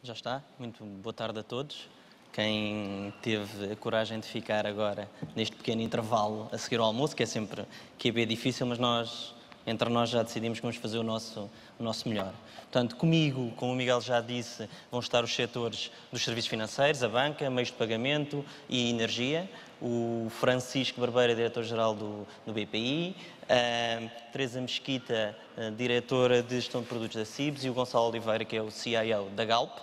Já está. Muito boa tarde a todos. Quem teve a coragem de ficar agora neste pequeno intervalo a seguir ao almoço, que é sempre que é bem difícil, mas nós, entre nós, já decidimos que vamos fazer o nosso, o nosso melhor. Portanto, comigo, como o Miguel já disse, vão estar os setores dos serviços financeiros, a banca, meios de pagamento e energia. O Francisco Barbeira, diretor-geral do, do BPI, a Teresa Mesquita, diretora de gestão de produtos da CIBS e o Gonçalo Oliveira, que é o CIO da Galp.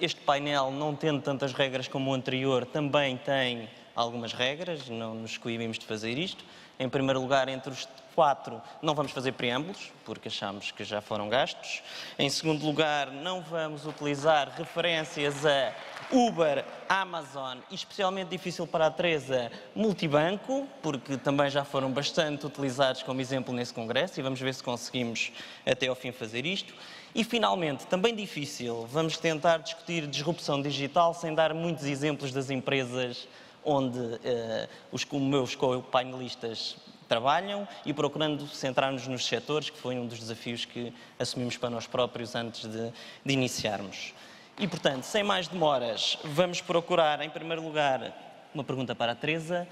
Este painel, não tendo tantas regras como o anterior, também tem algumas regras, não nos coibimos de fazer isto. Em primeiro lugar, entre os quatro, não vamos fazer preâmbulos, porque achamos que já foram gastos. Em segundo lugar, não vamos utilizar referências a Uber, Amazon e, especialmente difícil para a Teresa, multibanco, porque também já foram bastante utilizados como exemplo nesse congresso e vamos ver se conseguimos até ao fim fazer isto. E, finalmente, também difícil, vamos tentar discutir disrupção digital sem dar muitos exemplos das empresas onde uh, os meus co-painelistas trabalham e procurando centrar-nos nos setores, que foi um dos desafios que assumimos para nós próprios antes de, de iniciarmos. E, portanto, sem mais demoras, vamos procurar, em primeiro lugar, uma pergunta para a Teresa.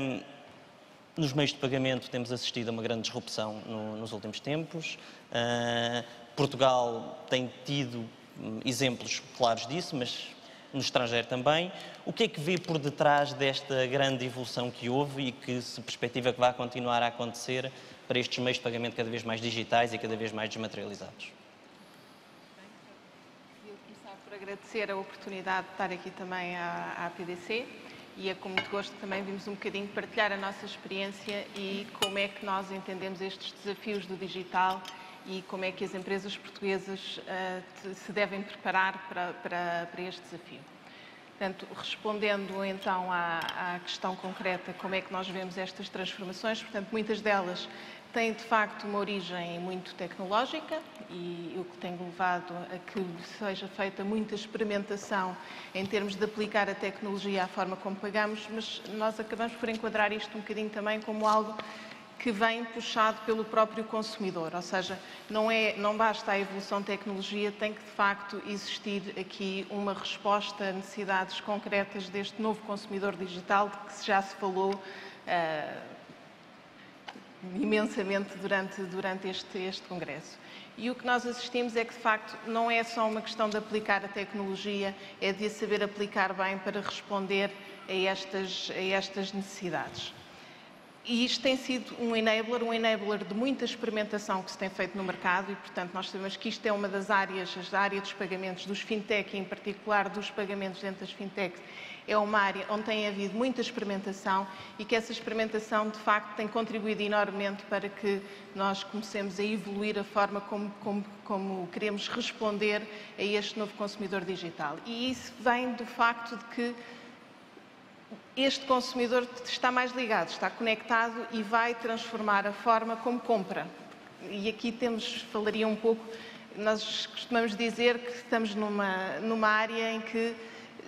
Um, nos meios de pagamento temos assistido a uma grande disrupção no, nos últimos tempos. Uh, Portugal tem tido um, exemplos claros disso, mas no estrangeiro também. O que é que vê por detrás desta grande evolução que houve e que se perspectiva que vai continuar a acontecer para estes meios de pagamento cada vez mais digitais e cada vez mais desmaterializados? Queria começar por agradecer a oportunidade de estar aqui também à, à PDC e é com muito gosto também vimos um bocadinho partilhar a nossa experiência e como é que nós entendemos estes desafios do digital e como é que as empresas portuguesas uh, se devem preparar para, para, para, este desafio. Portanto, respondendo então à, à, questão concreta, como é que nós vemos estas transformações, portanto, muitas delas têm de facto uma origem muito tecnológica e o que tem levado a que seja feita muita experimentação em termos de aplicar a tecnologia à forma como pagamos, mas nós acabamos por enquadrar isto um bocadinho também como algo que vem puxado pelo próprio consumidor, ou seja, não, é, não basta a evolução da tecnologia, tem que de facto existir aqui uma resposta a necessidades concretas deste novo consumidor digital, de que já se falou uh, imensamente durante, durante este, este congresso. E o que nós assistimos é que, de facto, não é só uma questão de aplicar a tecnologia, é de a saber aplicar bem para responder a estas, a estas necessidades. E isto tem sido um enabler, um enabler de muita experimentação que se tem feito no mercado e, portanto, nós sabemos que isto é uma das áreas, a área dos pagamentos, dos fintech, e em particular dos pagamentos dentro das fintechs, é uma área onde tem havido muita experimentação e que essa experimentação, de facto, tem contribuído enormemente para que nós comecemos a evoluir a forma como, como, como queremos responder a este novo consumidor digital. E isso vem do facto de que este consumidor está mais ligado, está conectado e vai transformar a forma como compra. E aqui temos, falaria um pouco, nós costumamos dizer que estamos numa, numa área em que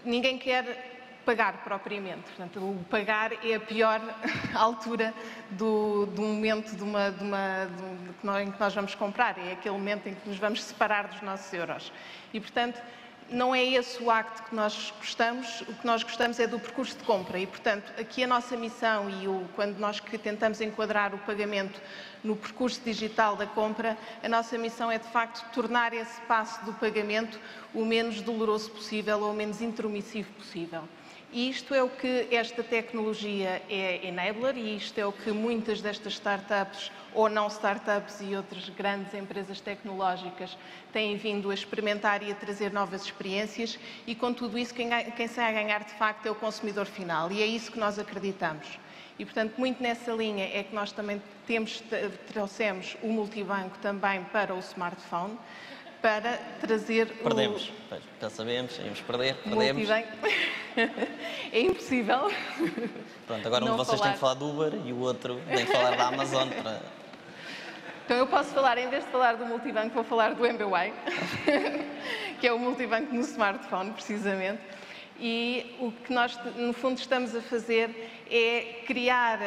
ninguém quer pagar propriamente. Portanto, o pagar é a pior altura do, do momento de uma, de uma, de, em que nós vamos comprar, é aquele momento em que nos vamos separar dos nossos euros. E, portanto, não é esse o acto que nós gostamos, o que nós gostamos é do percurso de compra e, portanto, aqui a nossa missão e o, quando nós tentamos enquadrar o pagamento no percurso digital da compra, a nossa missão é, de facto, tornar esse passo do pagamento o menos doloroso possível ou o menos intromissivo possível. E isto é o que esta tecnologia é enabler e isto é o que muitas destas startups ou não startups e outras grandes empresas tecnológicas têm vindo a experimentar e a trazer novas experiências e com tudo isso quem, quem sai a ganhar de facto é o consumidor final e é isso que nós acreditamos. E, portanto, muito nessa linha é que nós também temos, trouxemos o multibanco também para o smartphone, para trazer Perdemos, o... já sabemos, íamos perder, perdemos. é impossível. Pronto, agora um de vocês falar... tem que falar do Uber e o outro tem que falar da Amazon para... Então eu posso falar, em vez de falar do multibanco, vou falar do MBWay, que é o multibanco no smartphone, precisamente. E o que nós, no fundo, estamos a fazer é criar,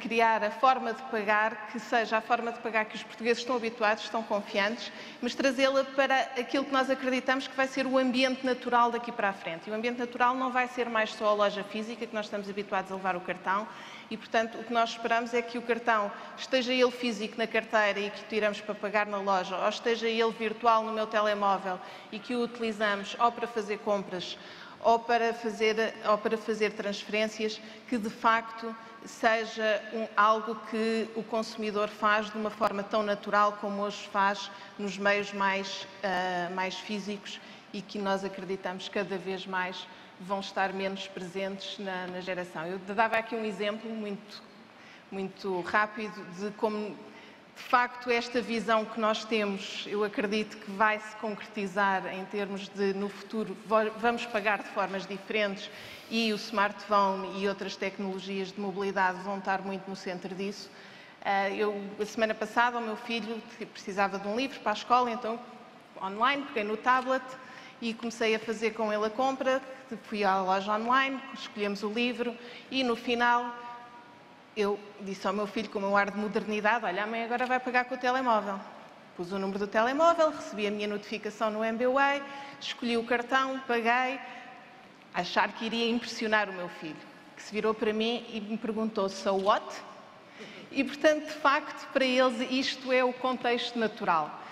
criar a forma de pagar que seja a forma de pagar que os portugueses estão habituados, estão confiantes, mas trazê-la para aquilo que nós acreditamos que vai ser o ambiente natural daqui para a frente. E o ambiente natural não vai ser mais só a loja física, que nós estamos habituados a levar o cartão, e, portanto, o que nós esperamos é que o cartão, esteja ele físico na carteira e que tiramos para pagar na loja, ou esteja ele virtual no meu telemóvel e que o utilizamos ou para fazer compras ou para fazer, ou para fazer transferências, que de facto seja um, algo que o consumidor faz de uma forma tão natural como hoje faz nos meios mais, uh, mais físicos e que nós acreditamos cada vez mais vão estar menos presentes na, na geração. Eu dava aqui um exemplo muito, muito rápido de como de facto, esta visão que nós temos, eu acredito que vai se concretizar em termos de, no futuro, vamos pagar de formas diferentes e o smartphone e outras tecnologias de mobilidade vão estar muito no centro disso. Ah, eu, a semana passada, o meu filho precisava de um livro para a escola, então, online, peguei no tablet e comecei a fazer com ele a compra. Fui à loja online, escolhemos o livro e, no final, eu disse ao meu filho, com o meu ar de modernidade, olha, a mãe agora vai pagar com o telemóvel. Pus o número do telemóvel, recebi a minha notificação no MBWay, escolhi o cartão, paguei, achar que iria impressionar o meu filho, que se virou para mim e me perguntou, so what? E, portanto, de facto, para eles isto é o contexto natural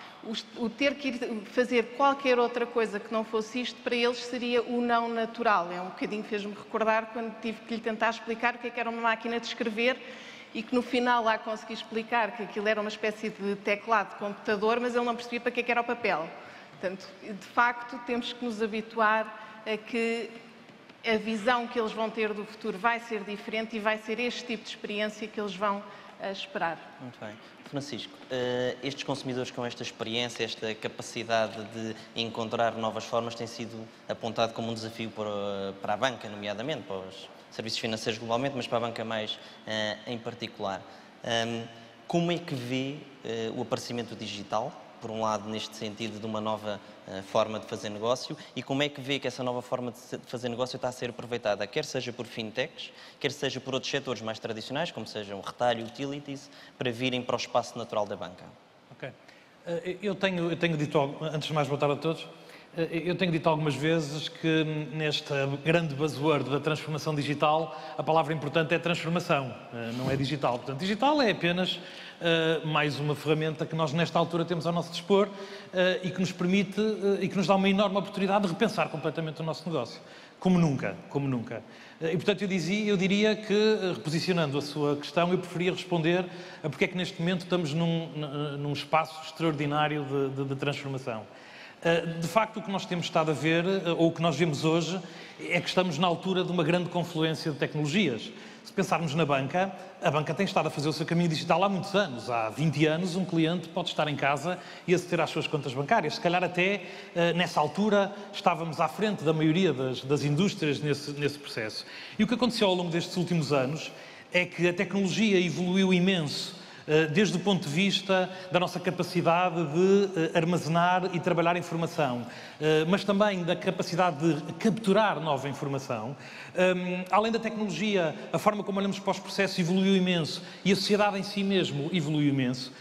o, ter que ir fazer qualquer outra coisa que não fosse isto, para eles seria o não natural. É um bocadinho fez-me recordar quando tive que lhe tentar explicar o que, é que era uma máquina de escrever e que no final lá consegui explicar que aquilo era uma espécie de teclado de computador, mas ele não percebia para que, é que era o papel. Portanto, de facto, temos que nos habituar a que a visão que eles vão ter do futuro vai ser diferente e vai ser este tipo de experiência que eles vão uh, esperar. Muito bem. Francisco, uh, estes consumidores com esta experiência, esta capacidade de encontrar novas formas, tem sido apontado como um desafio para, para a banca, nomeadamente, para os serviços financeiros globalmente, mas para a banca mais uh, em particular. Um, como é que vê uh, o aparecimento digital por um lado, neste sentido de uma nova uh, forma de fazer negócio e como é que vê que essa nova forma de, fazer negócio está a ser aproveitada, quer seja por fintechs, quer seja por outros setores mais tradicionais, como sejam retalho, utilities, para virem para o espaço natural da banca? Ok. Uh, eu tenho, eu tenho dito, antes de mais, boa tarde a todos. Eh, eu tenho dito algumas vezes que nesta grande buzzword da transformação digital, a palavra importante é transformação, não é digital. Portanto, digital é apenas uh, mais uma ferramenta que nós nesta altura temos ao nosso dispor e que nos permite e que nos dá uma enorme oportunidade de repensar completamente o nosso negócio. Como nunca, como nunca. E, portanto, eu, dizia, eu diria que, reposicionando a sua questão, eu preferia responder a porque é que neste momento estamos num, num espaço extraordinário de, de, de transformação. De facto, o que nós temos estado a ver, ou o que nós vemos hoje, é que estamos na altura de uma grande confluência de tecnologias. Se pensarmos na banca, a banca tem estado a fazer o seu caminho digital há muitos anos. Há 20 anos, um cliente pode estar em casa e aceder às suas contas bancárias. Se calhar, até eh, nessa altura, estávamos à frente da maioria das, das indústrias nesse, nesse processo. E o que aconteceu ao longo destes últimos anos é que a tecnologia evoluiu imenso eh, desde o ponto de vista da nossa capacidade de eh, armazenar e trabalhar informação, eh, mas também da capacidade de capturar nova informação. Ehm, além da tecnologia, a forma como olhamos para os processos evoluiu imenso e a sociedade em si mesmo evoluiu imenso.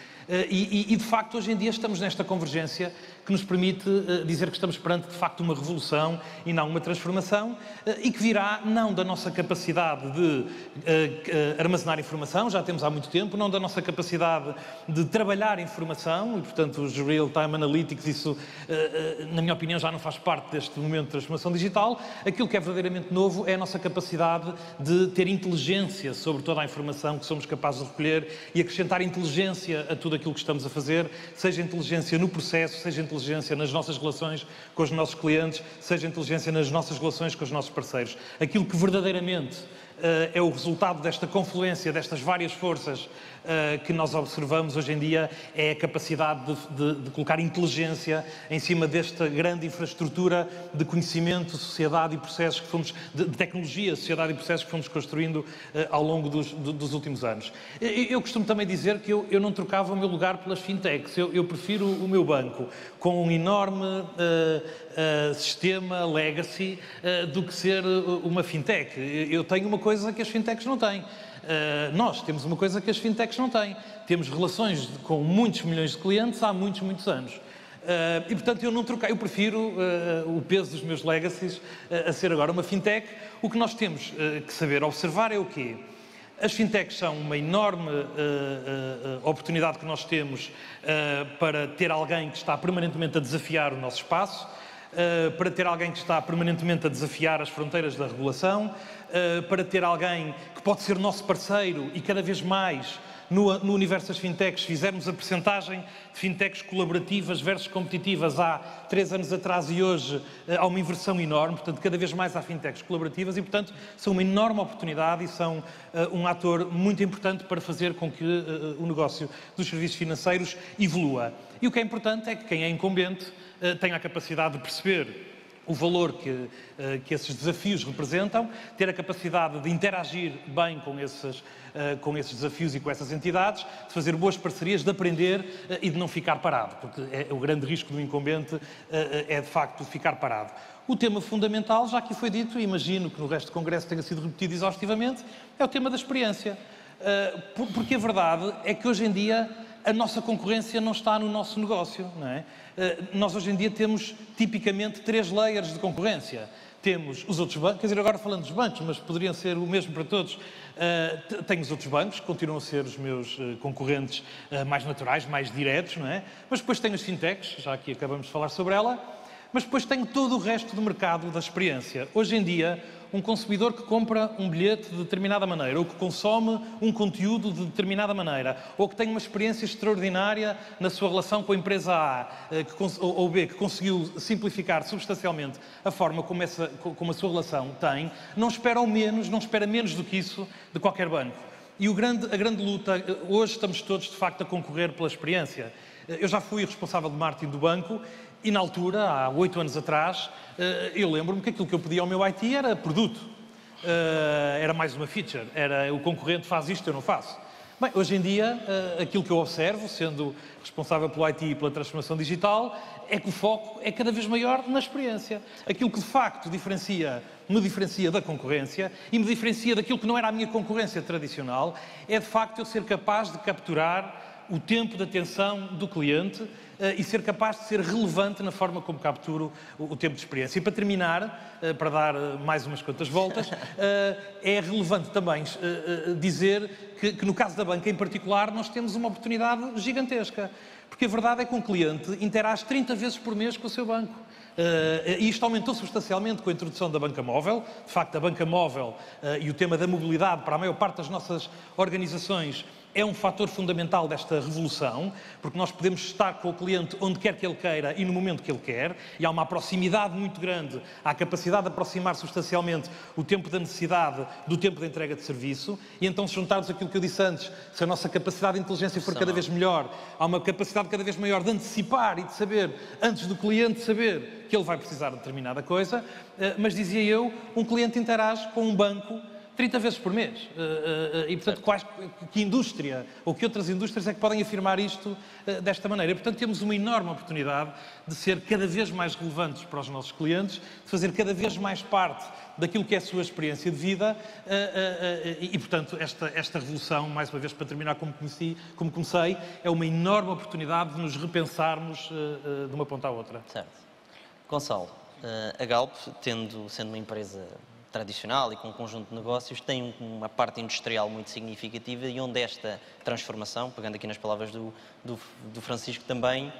E, e, de facto, hoje em dia estamos nesta convergência que nos permite uh, dizer que estamos perante, de facto, uma revolução e não uma transformação, uh, e que virá não da nossa capacidade de uh, armazenar informação, já temos há muito tempo, não da nossa capacidade de trabalhar informação, e, portanto, os real-time analytics, isso, na minha opinião, já não faz parte deste momento de transformação digital. Aquilo que é verdadeiramente novo é a nossa capacidade de ter inteligência sobre toda a informação que somos capazes de recolher e acrescentar inteligência a tudo aquilo que estamos a fazer, seja inteligência no processo, seja inteligência inteligência nas nossas relações com os nossos clientes, seja inteligência nas nossas relações com os nossos parceiros. Aquilo que verdadeiramente é o resultado desta confluência, destas várias forças uh, que nós observamos hoje em dia é a capacidade de, de, de, colocar inteligência em cima desta grande infraestrutura de conhecimento, sociedade e processos que fomos, de, de tecnologia, sociedade e processos que fomos construindo uh, ao longo dos, dos, últimos anos. Eu, eu, costumo também dizer que eu, eu, não trocava o meu lugar pelas fintechs, eu, eu prefiro o meu banco com um enorme uh, sistema legacy do que ser uma fintech. Eu tenho uma coisa que as fintechs não têm. Eh, nós temos uma coisa que as fintechs não têm. Temos relações com muitos milhões de clientes há muitos, muitos anos. Uh, e, portanto, eu não troquei, eu prefiro uh, o peso dos meus legacies uh, a ser agora uma fintech. O que nós temos que saber observar é o quê? As fintechs são uma enorme oportunidade que nós temos para ter alguém que está permanentemente a desafiar o nosso espaço, para ter alguém que está permanentemente a desafiar as fronteiras da regulação, uh, para ter alguém que pode ser nosso parceiro e cada vez mais no, no, universo das fintechs, fizermos a percentagem de fintechs colaborativas versus competitivas há três anos atrás e hoje eh, há uma inversão enorme, portanto, cada vez mais há fintechs colaborativas e, portanto, são uma enorme oportunidade e são uh, um ator muito importante para fazer com que uh, o negócio dos serviços financeiros evolua. E o que é importante é que quem é incumbente uh, tenha a capacidade de perceber o valor que, eh, que esses desafios representam, ter a capacidade de interagir bem com esses, eh, com esses desafios e com essas entidades, de fazer boas parcerias, de aprender eh, e de não ficar parado, porque é, o grande risco do incumbente é de facto ficar parado. O tema fundamental, já aqui foi dito, e imagino que no resto do Congresso tenha sido repetido exaustivamente, é o tema da experiência. Porque a verdade é que hoje em dia a nossa concorrência não está no nosso negócio, não é? Eh, nós hoje em dia temos tipicamente três layers de concorrência. Temos os outros bancos, quer dizer, agora falando dos bancos, mas poderiam ser o mesmo para todos. Uh, tenho os outros bancos, continuam a ser os meus uh, concorrentes uh, mais naturais, mais diretos, não é? Mas depois tenho as fintechs, já aqui acabamos de falar sobre ela, mas depois tenho todo o resto do mercado da experiência. Hoje em dia, um consumidor que compra um bilhete de determinada maneira, ou que consome um conteúdo de determinada maneira, ou que tem uma experiência extraordinária na sua relação com a empresa A eh, ou B, que conseguiu simplificar substancialmente a forma como, essa, como a sua relação tem, não espera ao menos, não espera menos do que isso de qualquer banco. E grande, a grande luta, eh, hoje estamos todos de facto a concorrer pela experiência. Eh, eu já fui responsável de marketing do banco e na altura, há oito anos atrás, eh, eu lembro-me que aquilo que eu pedia ao meu IT era produto. Eh, era mais uma feature. Era o concorrente faz isto, eu não faço. Bem, hoje em dia, eh, aquilo que eu observo, sendo responsável pelo IT e pela transformação digital, é que o foco é cada vez maior na experiência. Aquilo que de facto diferencia, me diferencia da concorrência e me diferencia daquilo que não era a minha concorrência tradicional, é de facto eu ser capaz de capturar o tempo de atenção do cliente uh, e ser capaz de ser relevante na forma como capturo o, tempo de experiência. E para terminar, uh, para dar uh, mais umas quantas voltas, é relevante também dizer que, que no caso da banca em particular nós temos uma oportunidade gigantesca. Porque a verdade é que um cliente interage 30 vezes por mês com o seu banco. Uh, e isto aumentou substancialmente com a introdução da banca móvel. De facto, a banca móvel uh, e o tema da mobilidade para a maior parte das nossas organizações é um fator fundamental desta revolução, porque nós podemos estar com o cliente onde quer que ele queira e no momento que ele quer, e há uma proximidade muito grande, há a capacidade de aproximar substancialmente o tempo da necessidade do tempo da entrega de serviço, e então se juntarmos aquilo que eu disse antes, se a nossa capacidade de inteligência for cada vez melhor, há uma capacidade cada vez maior de antecipar e de saber, antes do cliente saber que ele vai precisar de determinada coisa, eh, mas dizia eu, um cliente interage com um banco 30 vezes por mês. Eh, eh, e, portanto, quais, que indústria ou que outras indústrias é que podem afirmar isto desta maneira? E, portanto, temos uma enorme oportunidade de ser cada vez mais relevantes para os nossos clientes, de fazer cada vez mais parte daquilo que é a sua experiência de vida e, portanto, esta, esta revolução, mais uma vez para terminar como, conheci, como comecei, é uma enorme oportunidade de nos repensarmos de uma ponta à outra. Certo. Gonçalo, a Galp, tendo, sendo uma empresa tradicional e com um conjunto de negócios, tem uma parte industrial muito significativa e onde esta transformação, pegando aqui nas palavras do, do, do Francisco também,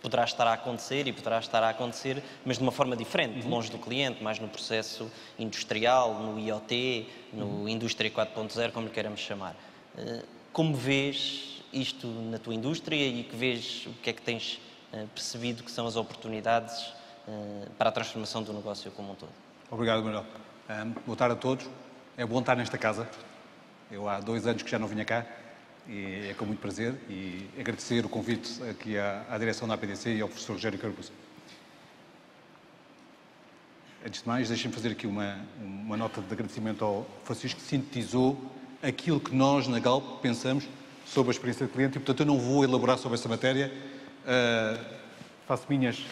poderá estar a acontecer e poderá estar a acontecer, mas de uma forma diferente, uhum. longe do cliente, mais no processo industrial, no IoT, no uhum. Indústria 4.0, como lhe queiramos chamar. Eh, como vês isto na tua indústria e que vês o que é que tens eh, percebido que são as oportunidades eh, para a transformação do negócio como um todo? Obrigado, Manuel. Um, boa tarde a todos. É bom estar nesta casa. Eu há dois anos que já não vinha cá e é com muito prazer e agradecer o convite aqui à, à direção da APDC e ao professor Rogério Carbuza. Antes de mais, deixem-me fazer aqui uma, uma nota de agradecimento ao Francisco, que sintetizou aquilo que nós na Galp pensamos sobre a experiência do cliente e, portanto, eu não vou elaborar sobre essa matéria. Uh, faço minhas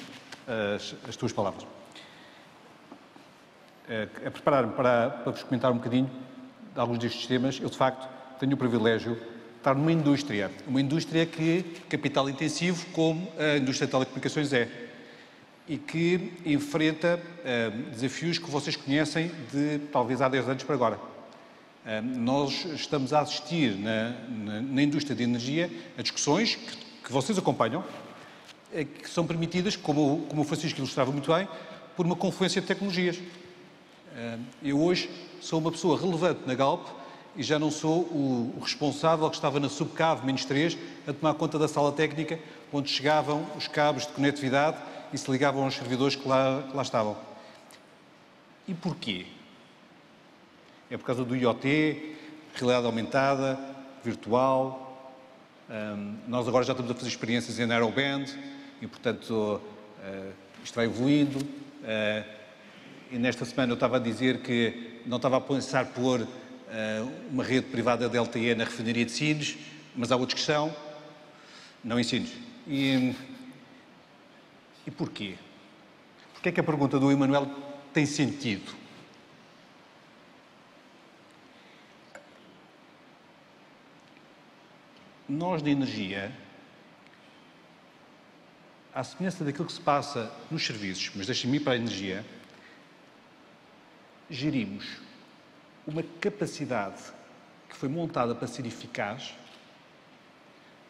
as, as tuas palavras. Uh, a preparar-me para, para vos comentar um bocadinho de alguns destes temas, eu, de facto, tenho o privilégio de estar numa indústria, uma indústria que, capital intensivo, como a indústria de telecomunicações é, e que enfrenta uh, desafios que vocês conhecem de talvez há 10 anos para agora nós estamos a assistir na, na, na, indústria de energia a discussões que, que vocês acompanham, eh, que são permitidas, como, como o Francisco ilustrava muito bem, por uma confluência de tecnologias. Eu hoje sou uma pessoa relevante na Galp e já não sou o, responsável que estava na subcave menos 3 a tomar conta da sala técnica onde chegavam os cabos de conectividade e se ligavam aos servidores que lá, que lá estavam. E porquê? É por causa do IoT, realidade aumentada, virtual. Um, nós agora já estamos a fazer experiências em narrowband e, portanto, uh, isto vai evoluindo. Uh, e nesta semana eu estava a dizer que não estava a pensar pôr uh, uma rede privada da LTE na refinaria de Sines, mas há outra questão, não em Sines. E, e porquê? Porquê é que a pergunta do Emanuel tem sentido? nós na energia, à semelhança daquilo que se passa nos serviços, mas deixem-me ir para a energia, gerimos uma capacidade que foi montada para ser eficaz,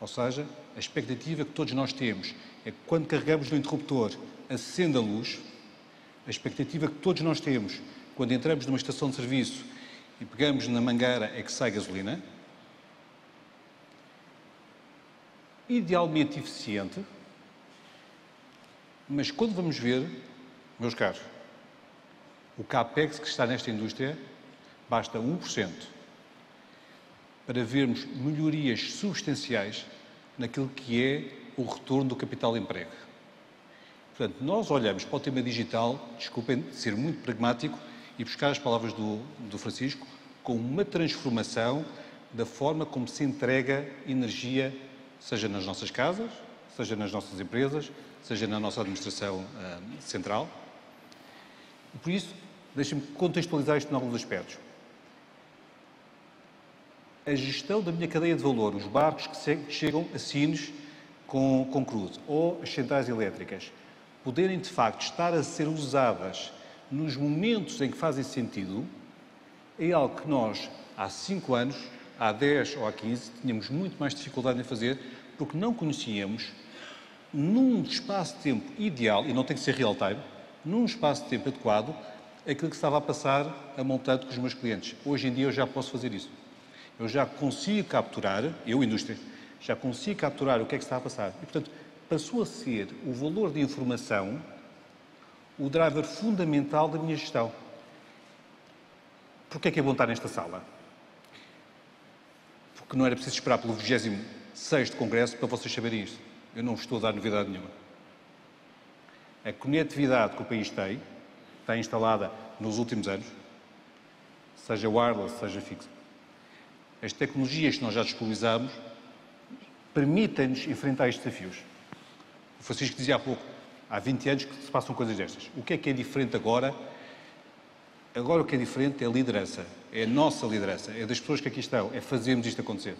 ou seja, a expectativa que todos nós temos é que quando carregamos no interruptor acenda a luz, a expectativa que todos nós temos quando entramos numa estação de serviço e pegamos na mangueira é que sai gasolina, idealmente eficiente, mas quando vamos ver, meus caros, o CAPEX que está nesta indústria basta 1% para vermos melhorias substanciais naquilo que é o retorno do capital emprego. Portanto, nós olhamos para o tema digital, desculpem ser muito pragmático e buscar as palavras do, do Francisco, com uma transformação da forma como se entrega energia seja nas nossas casas, seja nas nossas empresas, seja na nossa administração uh, central. E por isso, deixem-me contextualizar isto em alguns aspectos. A gestão da minha cadeia de valor, os barcos que chegam a Sines com, com cruze, ou as centrais elétricas, poderem de facto estar a ser usadas nos momentos em que fazem sentido, é algo que nós, há 5 anos, há 10 ou há 15, tínhamos muito mais dificuldade em fazer porque não conhecíamos, num espaço de tempo ideal, e não tem que ser real-time, num espaço de tempo adequado, aquilo que estava a passar a montante com os meus clientes. Hoje em dia eu já posso fazer isso. Eu já consigo capturar, eu, indústria, já consigo capturar o que é que está a passar. E, portanto, passou a ser o valor de informação o driver fundamental da minha gestão. Porquê é que é bom estar nesta sala? Porque não era preciso esperar pelo 26 Congresso para vocês saberem isto. Eu não vos estou a dar novidade nenhuma. A conectividade que o país tem, está instalada nos últimos anos, seja wireless, seja fixa. As tecnologias que nós já disponibilizamos permitem-nos enfrentar estes desafios. O Francisco dizia há pouco, há 20 anos que se passam coisas destas. O que é que é diferente agora Agora o que é diferente é a liderança, é a nossa liderança, é das pessoas que aqui estão, é fazermos isto acontecer.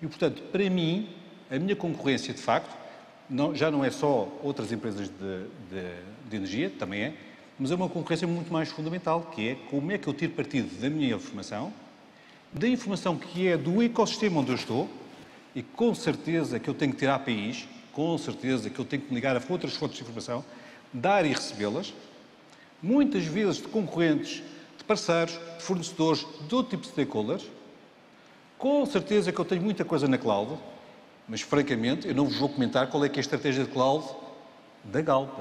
E, portanto, para mim, a minha concorrência, de facto, não, já não é só outras empresas de, de, de, energia, também é, mas é uma concorrência muito mais fundamental, que é como é que eu tiro partido da minha informação, da informação que é do ecossistema onde eu estou, e com certeza que eu tenho que ter APIs, com certeza que eu tenho que me ligar a outras fontes de informação, dar e recebê-las, muitas vezes de concorrentes, de parceiros, de fornecedores, de todo tipo de stakeholders. Com certeza que eu tenho muita coisa na cloud, mas francamente eu não vos vou comentar qual é que é a estratégia de cloud da Galp.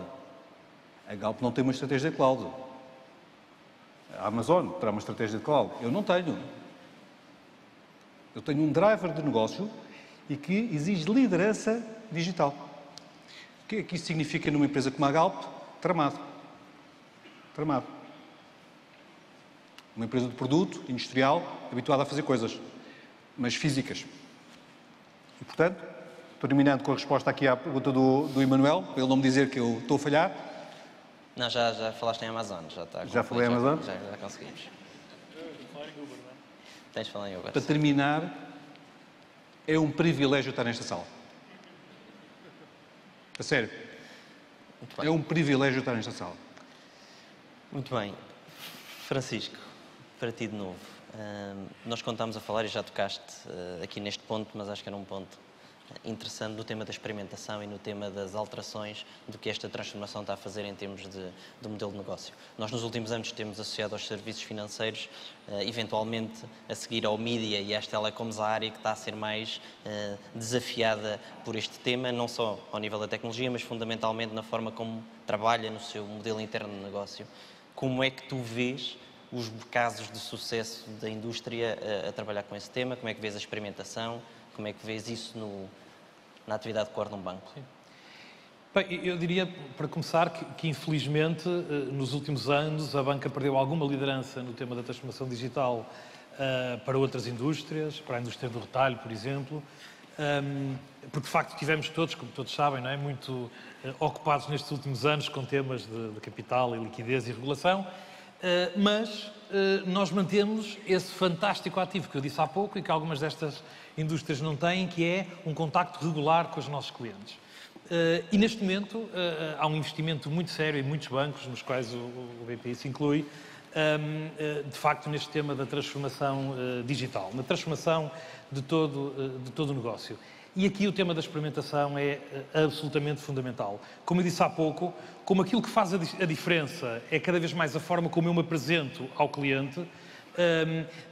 A Galp não tem uma estratégia de cloud. A Amazon terá uma estratégia de cloud. Eu não tenho. Eu tenho um driver de negócio e que exige liderança digital. O que é que isso significa numa empresa como a Galp? Tramado. Tramado. Uma empresa de produto, industrial, habituada a fazer coisas, mas físicas. E, portanto, terminando com a resposta aqui à pergunta do, do Emanuel, para ele não me dizer que eu estou a falhar. Não, já, já falaste em Amazon, já está. Já falei em Amazon? Já, já conseguimos. Tens de falar em Uber. Para terminar, é um privilégio estar nesta sala. A sério. É um privilégio estar nesta sala. Muito bem. Francisco, para ti de novo. Nós contamos a falar e já tocaste uh, aqui neste ponto, mas acho que era um ponto interessante no tema da experimentação e no tema das alterações do que esta transformação está a fazer em termos de, de modelo de negócio. Nós, nos últimos anos, temos associado aos serviços financeiros, uh, eventualmente a seguir ao mídia e às telecoms, a área que está a ser mais desafiada por este tema, não só ao nível da tecnologia, mas fundamentalmente na forma como trabalha no seu modelo interno de negócio. Como é que tu vês os casos de sucesso da indústria a, a, trabalhar com esse tema? Como é que vês a experimentação? Como é que vês isso no, na atividade de core de um banco? Sim. Bem, eu diria, para começar, que, que, infelizmente nos últimos anos a banca perdeu alguma liderança no tema da transformação digital uh, para outras indústrias, para a indústria do retalho, por exemplo, um, porque de facto tivemos todos, como todos sabem, não é, muito uh, ocupados nestes últimos anos com temas de, de capital e liquidez e regulação eh, mas eh, nós mantemos esse fantástico ativo que eu disse há pouco e que algumas destas indústrias não têm, que é um contacto regular com os nossos clientes. Eh, e neste momento há um investimento muito sério em muitos bancos, nos quais o BPI se inclui, ehm, de facto neste tema da transformação digital, na transformação de todo, de todo o negócio. E aqui o tema da experimentação é eh, absolutamente fundamental. Como eu disse há pouco, como aquilo que faz a diferença é cada vez mais a forma como eu me apresento ao cliente, hum,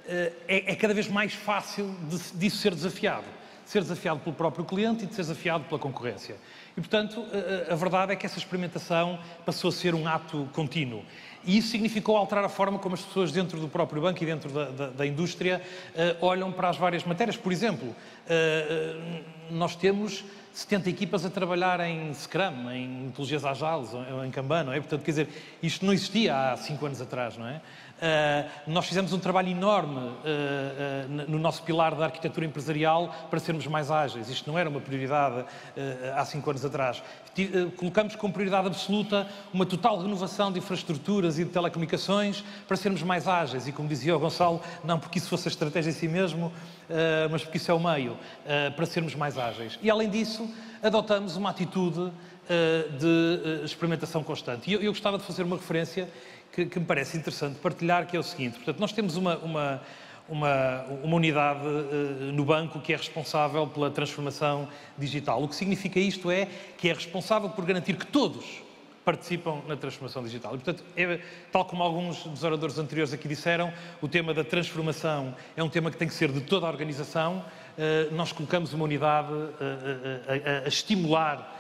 eh, é, é cada vez mais fácil disso ser desafiado. Ser desafiado pelo próprio cliente e de ser desafiado pela concorrência. E, portanto, a, verdade é que essa experimentação passou a ser um ato contínuo. E isso significou alterar a forma como as pessoas dentro do próprio banco e dentro da, da, da indústria uh, olham para as várias matérias. Por exemplo, uh, nós temos 70 equipas a trabalhar em Scrum, em metodologias Agiles, em Kanban, não é? Portanto, quer dizer, isto não existia há 5 anos atrás, não é? Uh, nós fizemos um trabalho enorme uh, uh, no nosso pilar da arquitetura empresarial para sermos mais ágeis. Isto não era uma prioridade há cinco anos atrás. colocamos como prioridade absoluta uma total renovação de infraestruturas e de telecomunicações para sermos mais ágeis. E como dizia o Gonçalo, não porque isso fosse a estratégia em si mesmo, mas porque isso é o meio, para sermos mais ágeis. E além disso, adotamos uma atitude de experimentação constante. E eu, gostava de fazer uma referência que, me parece interessante partilhar, que é o seguinte. Portanto, nós temos uma, uma, uma, uma unidade uh, no banco que é responsável pela transformação digital. O que significa isto é que é responsável por garantir que todos participam na transformação digital. E, portanto, é, tal como alguns dos oradores anteriores aqui disseram, o tema da transformação é um tema que tem que ser de toda a organização. Nós colocamos uma unidade a, a, a estimular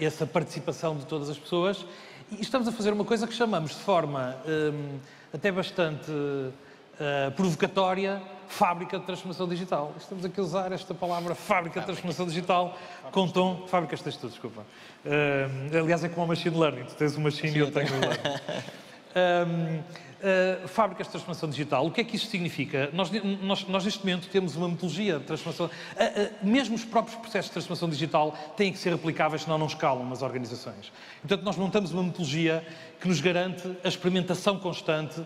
essa participação de todas as pessoas e estamos a fazer uma coisa que chamamos de forma hum, até bastante uh, provocatória fábrica de transformação digital. Estamos aqui a usar esta palavra fábrica de transformação digital com tom. Fábricas tens tudo, desculpa. Uh, aliás, é como o machine learning. Tu tens o machine Sim, e eu tenho o learning. Um, Uh, fábricas de transformação digital. O que é que isso significa? Nós, nós, nós neste momento, temos uma metodologia de transformação. Uh, uh, mesmo os próprios processos de transformação digital têm que ser aplicáveis, senão não escalam nas organizações. Portanto, nós montamos uma metodologia que nos garante a experimentação constante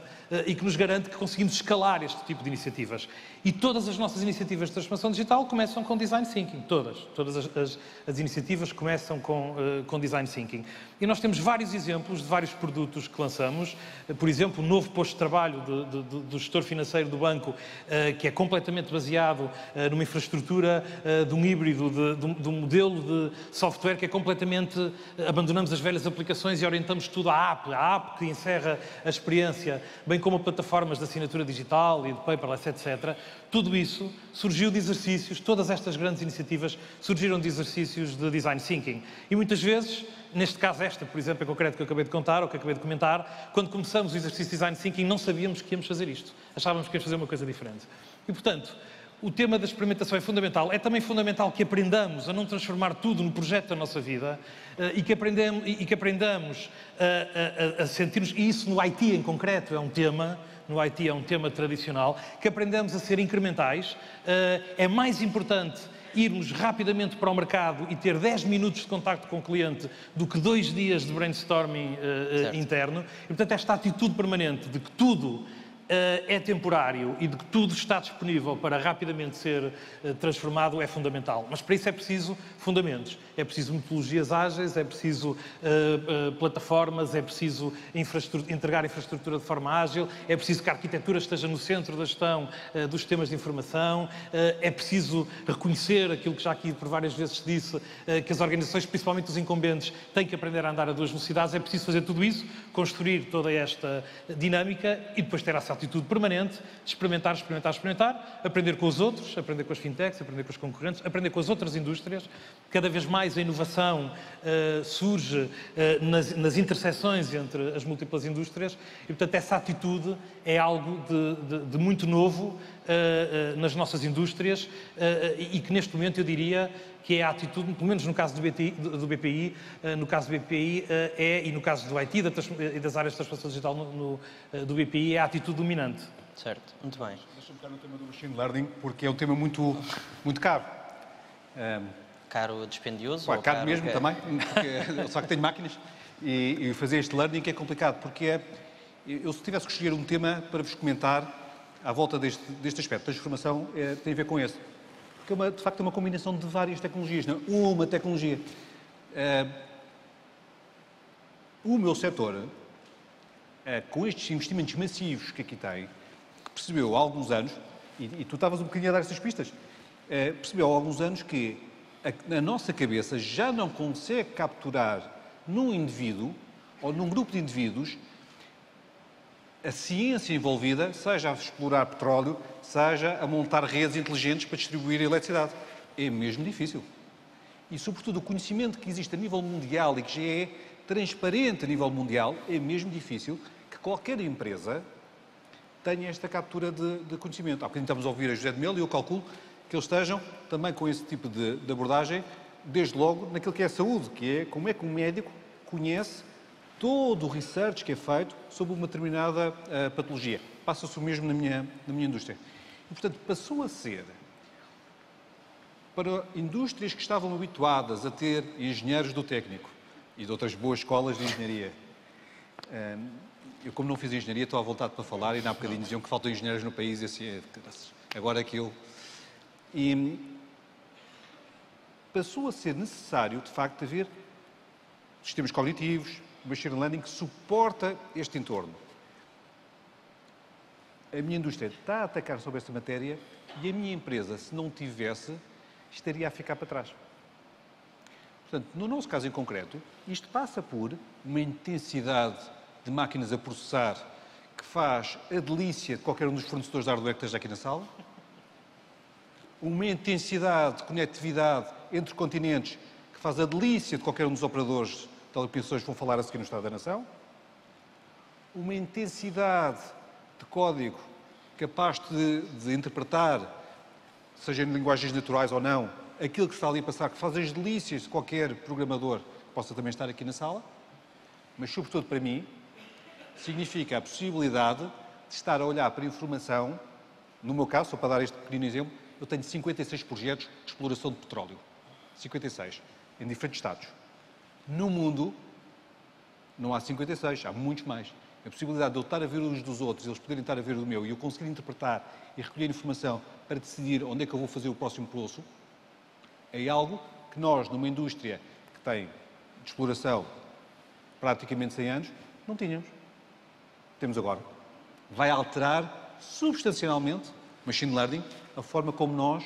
e que nos garante que conseguimos escalar este tipo de iniciativas. E todas as nossas iniciativas de transformação digital começam com design thinking. Todas. Todas as, as, as iniciativas começam com, com design thinking. E nós temos vários exemplos de vários produtos que lançamos. Por exemplo, o novo posto de trabalho de, de, do gestor financeiro do banco, uh, que é completamente baseado numa infraestrutura de um híbrido, de, de, um modelo de software que é completamente. abandonamos as velhas aplicações e orientamos tudo à app, à app que encerra a experiência, bem como a plataformas de assinatura digital e de paperless, etc. Tudo isso surgiu de exercícios, todas estas grandes iniciativas surgiram de exercícios de design thinking. E muitas vezes neste caso esta, por exemplo, em concreto que eu acabei de contar, ou que acabei de comentar, quando começamos o exercício Design Thinking não sabíamos que íamos fazer isto. Achávamos que íamos fazer uma coisa diferente. E, portanto, o tema da experimentação é fundamental. É também fundamental que aprendamos a não transformar tudo no projeto da nossa vida uh, e, que aprendemos, e, que aprendamos a, a, a sentirmos, e isso no IT em concreto é um tema, no IT é um tema tradicional, que aprendamos a ser incrementais. É mais importante irmos rapidamente para o mercado e ter 10 minutos de contacto com o cliente do que dois dias de brainstorming uh, interno. E, portanto, esta atitude permanente de que tudo eh, é temporário e de que tudo está disponível para rapidamente ser eh, transformado é fundamental. Mas para isso é preciso fundamentos, é preciso metodologias ágeis, é preciso uh, uh, plataformas, é preciso infraestrutura, entregar infraestrutura de forma ágil, é preciso que a arquitetura esteja no centro da gestão uh, dos sistemas de informação, é preciso reconhecer aquilo que já aqui por várias vezes se disse, que as organizações, principalmente os incumbentes, têm que aprender a andar a duas velocidades. É preciso fazer tudo isso, construir toda esta dinâmica e depois ter essa atitude permanente de experimentar, experimentar, experimentar, aprender com os outros, aprender com as fintechs, aprender com os concorrentes, aprender com as outras indústrias. Cada vez mais a inovação uh, surge uh, nas, nas interseções entre as múltiplas indústrias e, portanto, essa atitude é algo de, de, de muito novo uh, nas nossas indústrias e que, neste momento, eu diria que é a atitude, pelo menos no caso do, BTI, do BPI, no caso do BPI é, e no caso do IT e das áreas de transformação digital no, no, do BPI, é a atitude dominante. Certo, muito bem. Deixa-me tocar no tema do machine learning, porque é um tema muito, muito caro. Um, caro dispendioso? Caro, caro mesmo que... também, só que tenho máquinas. E, e, fazer este learning é complicado, porque é, eu se tivesse que escolher um tema para vos comentar à volta deste, deste aspecto, a transformação é, tem a ver com esse. Porque é uma, de facto é uma combinação de várias tecnologias, não é? uma tecnologia. Uh, o meu setor, uh, com estes investimentos massivos que aqui tem, que percebeu há alguns anos, e, e tu estavas um bocadinho a dar essas pistas, uh, percebeu há alguns anos que a, a nossa cabeça já não consegue capturar num indivíduo ou num grupo de indivíduos a ciência envolvida, seja a explorar petróleo, seja a montar redes inteligentes para distribuir a eletricidade. É mesmo difícil. E, sobretudo, o conhecimento que existe a nível mundial e que já é transparente a nível mundial, é mesmo difícil que qualquer empresa tenha esta captura de, de conhecimento. Há bocadinho estamos a ouvir a José de Melo e eu calculo que eles estejam também com esse tipo de, de abordagem, desde logo naquilo que é a saúde, que é como é que um médico conhece todo o research que é feito sobre uma determinada uh, patologia. Passa-se o mesmo na minha, na minha indústria. E, portanto, passou a ser, para indústrias que estavam habituadas a ter engenheiros do técnico e de outras boas escolas de engenharia. Uh, eu, como não fiz engenharia, estou à vontade para falar e, há bocadinho diziam que faltam engenheiros no país e assim, é, agora que eu e passou a ser necessário, de facto, haver sistemas cognitivos, machine learning que suporta este entorno. A minha indústria está a atacar sobre esta matéria e a minha empresa, se não tivesse, estaria a ficar para trás. Portanto, no nosso caso em concreto, isto passa por uma intensidade de máquinas a processar que faz a delícia de qualquer um dos fornecedores de hardware que esteja aqui na sala, uma intensidade de conectividade entre continentes que faz a delícia de qualquer um dos operadores de telecomunicações que vão falar a seguir no Estado da Nação, uma intensidade de código capaz de, de interpretar, seja em linguagens naturais ou não, aquilo que está ali a passar, que faz as delícias de qualquer programador que possa também estar aqui na sala, mas, sobretudo para mim, significa a possibilidade de estar a olhar para informação, no meu caso, só para dar este pequenino exemplo, eu tenho 56 projetos de exploração de petróleo. 56, em diferentes estados. No mundo, não há 56, há muitos mais. A possibilidade de eu estar a ver uns dos outros, eles poderem estar a ver o meu, e eu conseguir interpretar e recolher informação para decidir onde é que eu vou fazer o próximo poço, é algo que nós, numa indústria que tem de exploração praticamente 100 anos, não tínhamos. Temos agora. Vai alterar substancialmente, machine learning, a forma como nós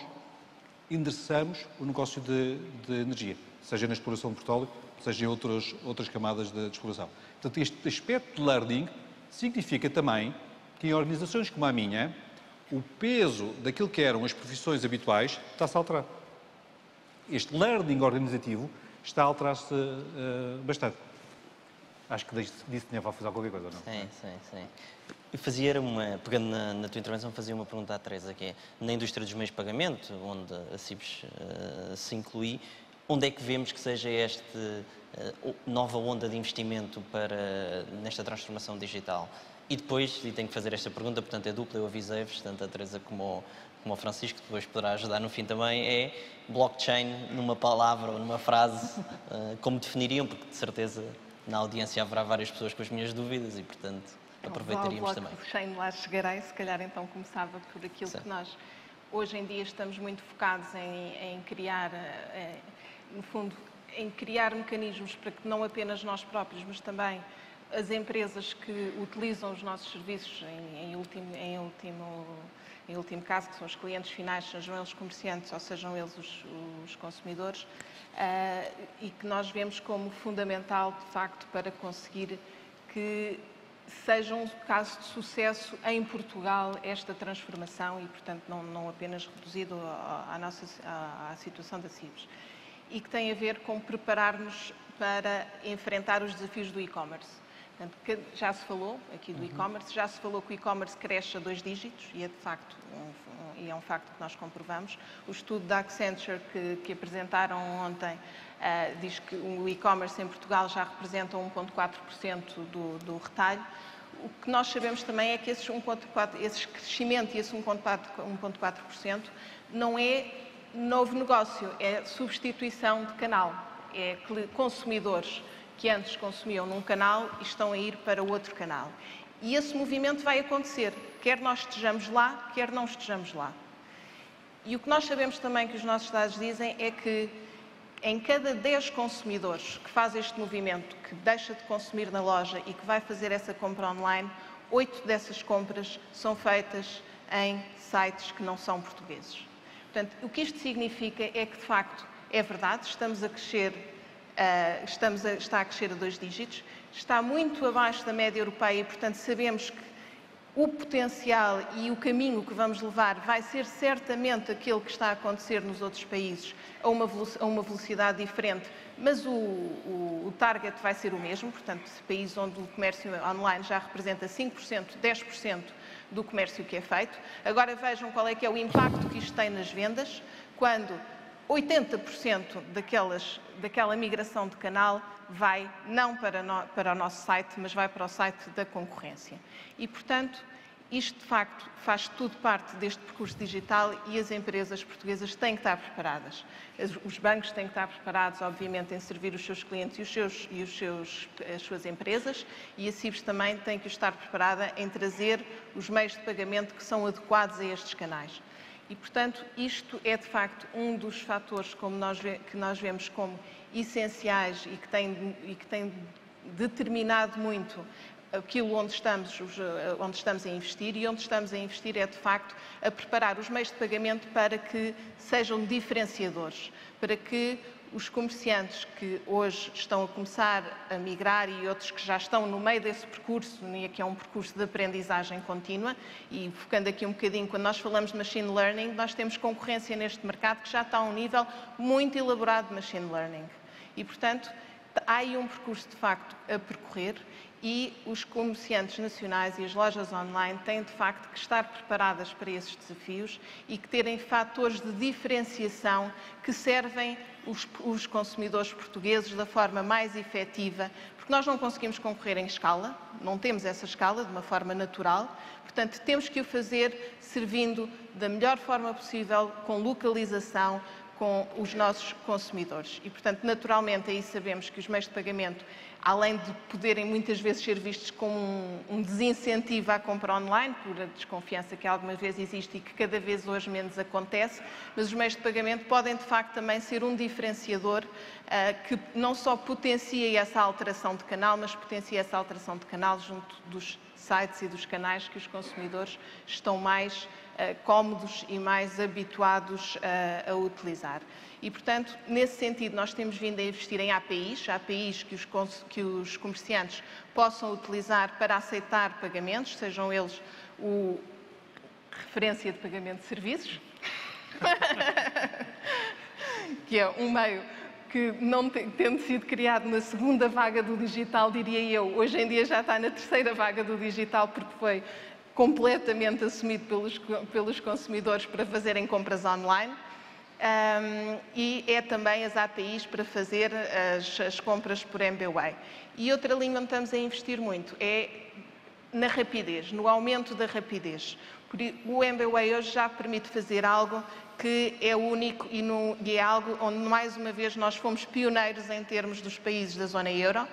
endereçamos o negócio de, de energia, seja na exploração de petróleo, seja em outras, outras camadas de, de exploração. Portanto, este aspecto de learning significa também que em organizações como a minha, o peso daquilo que eram as profissões habituais está-se a alterar. Este learning organizativo está a alterar-se uh, bastante. Acho que disse tinha a fazer qualquer coisa, não? Sim, sim, sim. Eu fazia uma, pegando na, na, tua intervenção, fazia uma pergunta à Teresa, que é, na indústria dos meios de pagamento, onde a CIBS uh, se inclui, onde é que vemos que seja esta uh, nova onda de investimento para, nesta transformação digital? E depois, e tenho que fazer esta pergunta, portanto é dupla, eu avisei-vos, tanto a Teresa como o, como o Francisco, depois poderá ajudar no fim também, é blockchain numa palavra ou numa frase, uh, como definiriam, porque de certeza na audiência haverá várias pessoas com as minhas dúvidas e, portanto, aproveitaríamos também. O blockchain lá chegará e se calhar então começava por aquilo Sim. que nós hoje em dia estamos muito focados em, em criar, eh, no fundo, em criar mecanismos para que não apenas nós próprios, mas também as empresas que utilizam os nossos serviços em, em, último, em, último, em último caso, que são os clientes finais, sejam eles comerciantes ou sejam eles os, os consumidores, uh, e que nós vemos como fundamental, de facto, para conseguir que seja um caso de sucesso em Portugal esta transformação e, portanto, não, não apenas reduzido à, nossa, à, à situação da CIBS. E que tem a ver com preparar-nos para enfrentar os desafios do e-commerce. Portanto, já se falou aqui do uhum. e-commerce, já se falou que o e-commerce cresce a dois dígitos e é de facto um, um, e é um facto que nós comprovamos. O estudo da Accenture que, que apresentaram ontem uh, diz que o e-commerce em Portugal já representa 1,4% do, do retalho. O que nós sabemos também é que esse, 1,4, esse crescimento e esse 1,4% não é novo negócio, é substituição de canal, é consumidores que antes consumiam num canal e estão a ir para outro canal. E esse movimento vai acontecer, quer nós estejamos lá, quer não estejamos lá. E o que nós sabemos também que os nossos dados dizem é que em cada 10 consumidores que faz este movimento, que deixa de consumir na loja e que vai fazer essa compra online, 8 dessas compras são feitas em sites que não são portugueses. Portanto, o que isto significa é que, de facto, é verdade, estamos a crescer Uh, estamos a, está a crescer a dois dígitos, está muito abaixo da média europeia e, portanto, sabemos que o potencial e o caminho que vamos levar vai ser certamente aquele que está a acontecer nos outros países a uma, velocidade diferente, mas o, o, o, target vai ser o mesmo, portanto, países onde o comércio online já representa 5%, 10% do comércio que é feito. Agora vejam qual é que é o impacto que isto tem nas vendas, quando 80% daquelas, daquela migração de canal vai não para, no, para o nosso site, mas vai para o site da concorrência. E, portanto, isto de facto faz tudo parte deste percurso digital e as empresas portuguesas têm que estar preparadas. Os bancos têm que estar preparados, obviamente, em servir os seus clientes e, os seus, e os seus, as suas empresas e a CIBS também tem que estar preparada em trazer os meios de pagamento que são adequados a estes canais. E, portanto, isto é de facto um dos fatores nós, que nós vemos como essenciais e que tem, e que tem determinado muito aquilo onde estamos, onde estamos a investir. E onde estamos a investir é de facto a preparar os meios de pagamento para que sejam diferenciadores, para que os comerciantes que hoje estão a começar a migrar e outros que já estão no meio desse percurso, que é um percurso de aprendizagem contínua, e focando aqui um bocadinho, quando nós falamos de machine learning, nós temos concorrência neste mercado que já está a um nível muito elaborado de machine learning. E, portanto, há aí um percurso de facto a percorrer e os comerciantes nacionais e as lojas online têm de facto que estar preparadas para esses desafios e que terem fatores de diferenciação que servem os, os consumidores portugueses da forma mais efetiva, porque nós não conseguimos concorrer em escala, não temos essa escala de uma forma natural, portanto temos que o fazer servindo da melhor forma possível, com localização, com os nossos consumidores. E, portanto, naturalmente, aí sabemos que os meios de pagamento além de poderem muitas vezes ser vistos como um, um, desincentivo à compra online, por a desconfiança que alguma vez existe e que cada vez hoje menos acontece, mas os meios de pagamento podem de facto também ser um diferenciador uh, que não só potencia essa alteração de canal, mas potencia essa alteração de canal junto dos sites e dos canais que os consumidores estão mais uh, cómodos e mais habituados uh, a utilizar. E, portanto, nesse sentido, nós temos vindo a investir em APIs, APIs que os, que os comerciantes possam utilizar para aceitar pagamentos, sejam eles o referência de pagamento de serviços, que é um meio que não tendo sido criado na segunda vaga do digital, diria eu, hoje em dia já está na terceira vaga do digital porque foi completamente assumido pelos, pelos consumidores para fazerem compras online. Um, e é também as APIs para fazer as, as, compras por MBWay. E outra linha onde estamos a investir muito é na rapidez, no aumento da rapidez. O MBWay hoje já permite fazer algo que é único e, no, e é algo onde, mais uma vez, nós fomos pioneiros em termos dos países da zona euro.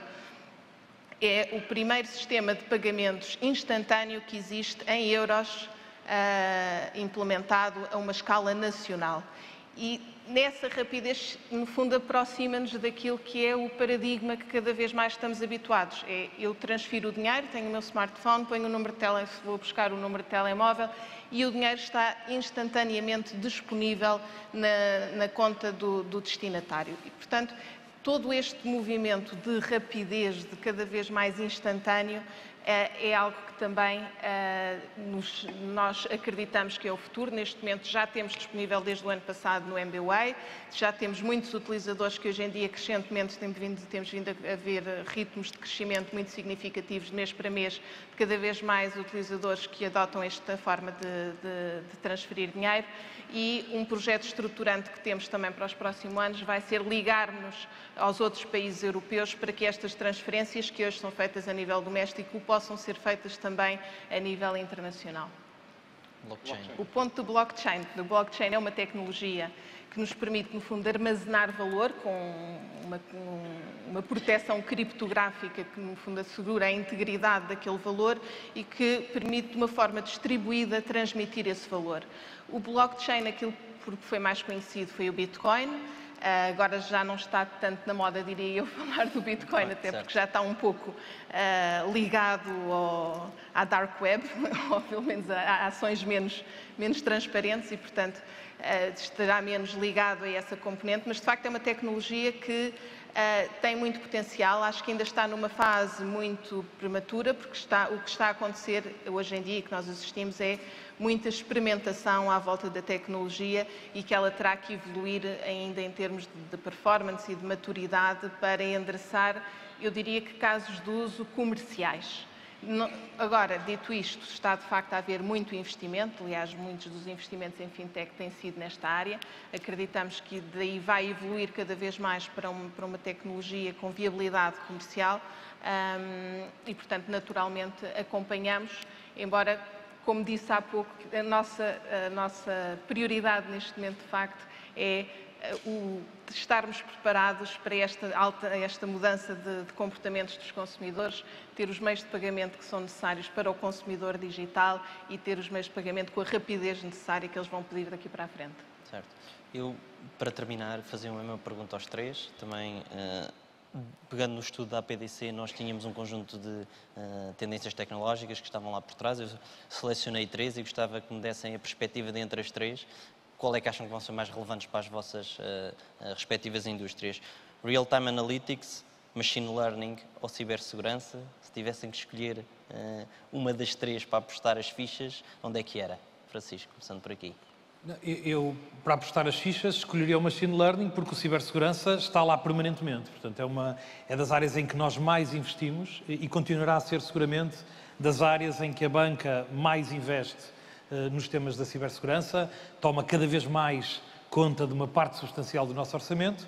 É o primeiro sistema de pagamentos instantâneo que existe em euros uh, implementado a uma escala nacional. E nessa rapidez, no fundo, aproxima-nos daquilo que é o paradigma que cada vez mais estamos habituados. É eu transfiro o dinheiro, tenho o meu smartphone, ponho o número de tele, vou buscar o número de telemóvel e o dinheiro está instantaneamente disponível na, na conta do, do destinatário. E, portanto, todo este movimento de rapidez, de cada vez mais instantâneo, é, é algo que também eh, nós acreditamos que é o futuro. Neste momento já temos disponível desde o ano passado no MBWay, já temos muitos utilizadores que hoje em dia crescentemente temos vindo, temos vindo a ver ritmos de crescimento muito significativos mês para mês, cada vez mais utilizadores que adotam esta forma de, de, de transferir dinheiro e um projeto estruturante que temos também para os próximos anos vai ser ligar-nos aos outros países europeus para que estas transferências que hoje são feitas a nível doméstico possam ser feitas também a nível internacional. Blockchain. O ponto do blockchain. O blockchain é uma tecnologia que nos permite, no fundo, armazenar valor com uma, uma, proteção criptográfica que, no fundo, assegura a integridade daquele valor e que permite, de uma forma distribuída, transmitir esse valor. O blockchain, aquilo por que foi mais conhecido, foi o Bitcoin. Uh, agora já não está tanto na moda, diria eu, falar do Bitcoin, ah, até certo. porque já está um pouco uh, ligado ao, à dark web, ou pelo menos a, a, ações menos, menos transparentes e, portanto, estará menos ligado a essa componente, mas de facto é uma tecnologia que tem muito potencial, acho que ainda está numa fase muito prematura, porque está, o que está a acontecer hoje em dia e que nós assistimos é muita experimentação à volta da tecnologia e que ela terá que evoluir ainda em termos de performance e de maturidade para endereçar, eu diria que casos de uso comerciais. Agora, dito isto, está de facto a haver muito investimento, aliás, muitos dos investimentos em fintech têm sido nesta área. Acreditamos que daí vai evoluir cada vez mais para uma, tecnologia com viabilidade comercial um, e, portanto, naturalmente acompanhamos, embora como disse há pouco, a nossa, a nossa prioridade neste momento, de facto, é o, estarmos preparados para esta, alta, esta mudança de, de, comportamentos dos consumidores, ter os meios de pagamento que são necessários para o consumidor digital e ter os meios de pagamento com a rapidez necessária que eles vão pedir daqui para a frente. Certo. Eu, para terminar, fazia uma mesma pergunta aos três, também uh, pegando no estudo da APDC, nós tínhamos um conjunto de uh, tendências tecnológicas que estavam lá por trás. Eu selecionei três e gostava que me dessem a perspectiva de as três. Qual é que acham que vão ser mais relevantes para as vossas uh, respectivas indústrias? Real-time Analytics, Machine Learning ou Cibersegurança? Se tivessem que escolher uh, uma das três para apostar as fichas, onde é que era? Francisco, começando por aqui. Eu, para apostar as fichas, escolheria o Machine Learning porque o cibersegurança está lá permanentemente. Portanto, é, uma, é das áreas em que nós mais investimos e, e continuará a ser seguramente das áreas em que a banca mais investe nos temas da cibersegurança, toma cada vez mais conta de uma parte substancial do nosso orçamento.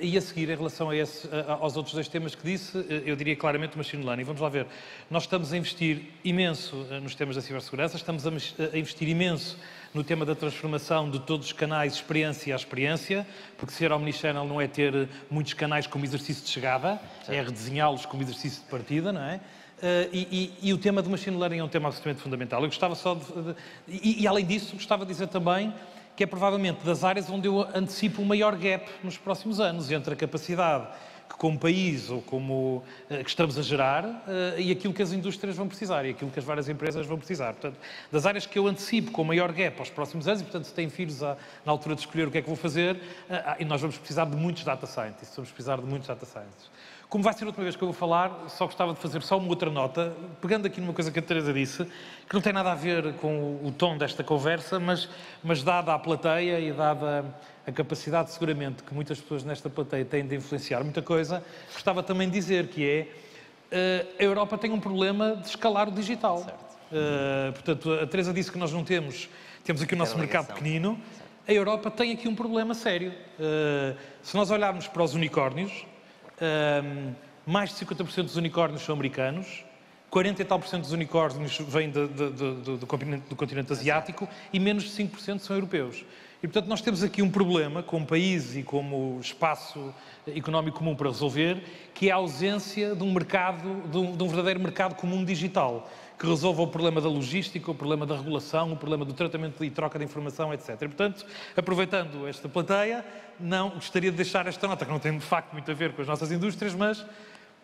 E a seguir, em relação a esse, aos outros dois temas que disse, eh, eu diria claramente o Machine Learning. Vamos lá ver. Nós estamos a investir imenso eh, nos temas da cibersegurança, estamos a investir imenso no tema da transformação de todos os canais experiência a experiência, porque ser Omnichannel não é ter muitos canais como exercício de chegada, certo. é redesenhá-los como exercício de partida, não é? Uh, e, e, e, o tema do machine learning é um tema absolutamente fundamental. Eu gostava só de. de e, e, além disso, gostava de dizer também que é provavelmente das áreas onde eu antecipo o maior gap nos próximos anos entre a capacidade que como país ou como uh, que estamos a gerar uh, e aquilo que as indústrias vão precisar e aquilo que as várias empresas vão precisar. Portanto, das áreas que eu antecipo com o maior gap aos próximos anos, e portanto, se têm filhos na altura de escolher o que é que vou fazer, uh, e nós vamos precisar de muitos data scientists, vamos precisar de muitos data scientists. Como vai ser a última vez que eu vou falar, só gostava de fazer só uma outra nota, pegando aqui numa coisa que a Teresa disse, que não tem nada a ver com o tom desta conversa, mas, mas dada a plateia e dada a capacidade, seguramente, que muitas pessoas nesta plateia têm de influenciar muita coisa, gostava também de dizer que é eh, a Europa tem um problema de escalar o digital. Uh, portanto, a Teresa disse que nós não temos, temos aqui o nosso mercado pequenino. A Europa tem aqui um problema sério. Uh, se nós olharmos para os unicórnios, mais de 50% dos unicórnios são americanos, 40 e tal por cento dos unicórnios vêm de, de, de, do, continente, do, continente, asiático e menos de 5% são europeus. E, portanto, nós temos aqui um problema como país e como espaço económico comum para resolver, que é a ausência de um mercado, de um, de um verdadeiro mercado comum digital, que resolva o problema da logística, o problema da regulação, o problema do tratamento e troca de informação, etc. E, portanto, aproveitando esta plateia, não gostaria de deixar esta nota, que não tem de facto muito a ver com as nossas indústrias, mas